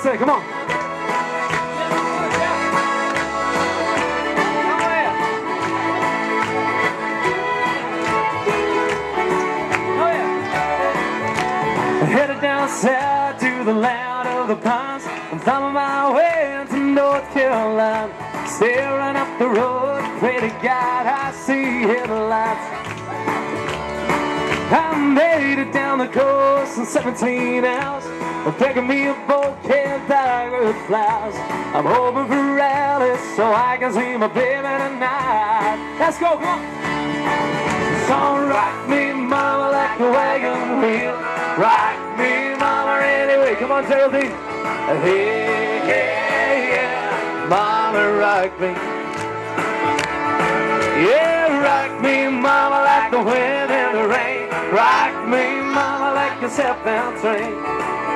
say, come on. Headed down south to the land of the pines. I'm thumbing my way into North Carolina. Staring up the road, pray to God I see headlights. I made it down the coast in 17 hours. I'm me a bouquet of flowers. I'm hoping for Raleigh so I can see my baby tonight. Let's go, come on. So rock me, mama, like a wagon wheel. Rock me, mama, anyway. Come on, Geraldine. Hey, yeah, yeah. Mama, rock me. Yeah, rock me, mama, like the wind and the rain. Rock me, mama, like a southbound train.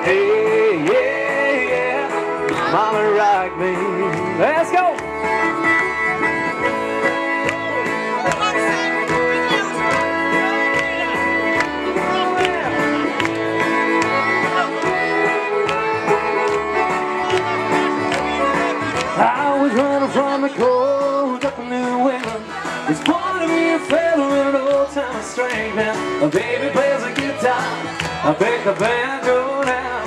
Hey, yeah, yeah. Mama, rock me. Let's go. Fiddle with an old time string now. A baby plays a guitar. I pick the banjo now.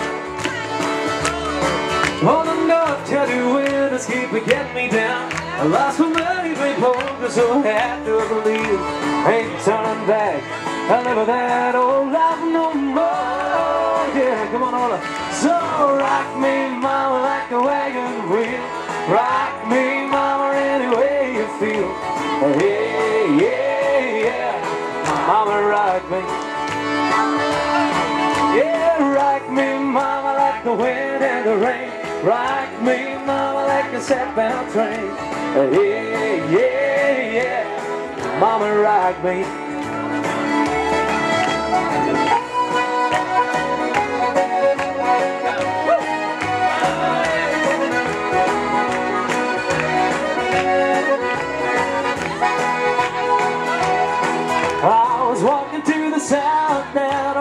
On the north country winters keep getting me down. I lost my money, poker, so had to believe. Ain't turning back. I live that old life no more. Yeah, come on, Ola. So rock me, mama, like a wagon wheel. Rock Rock me. Yeah, rock me, mama, like the wind and the rain. Rock me, mama, like a southbound train. Yeah, yeah, yeah. Mama, rock me.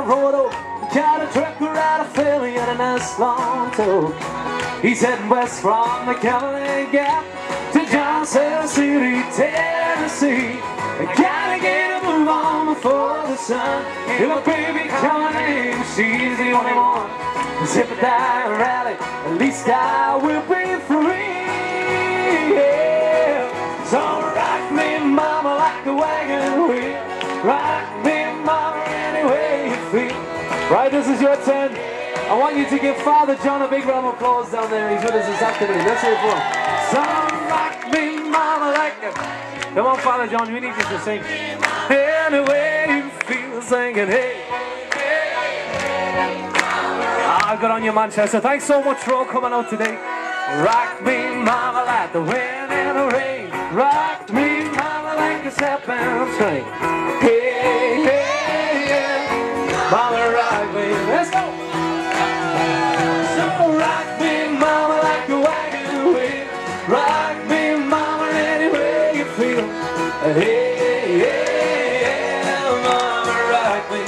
Road over. Got a trucker out of Philly and a nice long tow. He's heading west from the Cumberland Gap to Johnson City, Tennessee. I gotta get a move on before the sun. If my baby coming in, she's the only one. Zip it down Raleigh, at least I will be free. Yeah. So rock me, mama, like a wagon wheel. Rock Right, this is your turn. I want you to give Father John a big round of applause down there. He's with us this afternoon. Let's hear it for him. So rock me, mama, like a... Come on, Father John, we need you to sing. Any way you feel, singing, hey. Ah, good on you, Manchester. Thanks so much for all coming out today. Rock me, mama, like the wind and the rain. Rock me, mama, like a southbound train. Hey, yeah. Mama, rock me.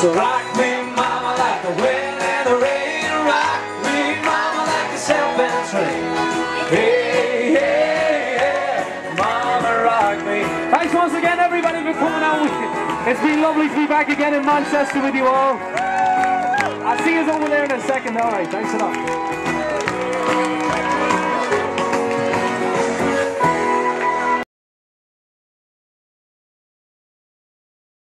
So rock me, mama, like the wind and the rain. Rock me, mama, like a southbound train. Hey, hey, yeah, mama, rock me. Thanks once again, everybody, for coming out. It's been lovely to be back again in Manchester with you all. I'll see you over there in a second. All right, thanks a lot.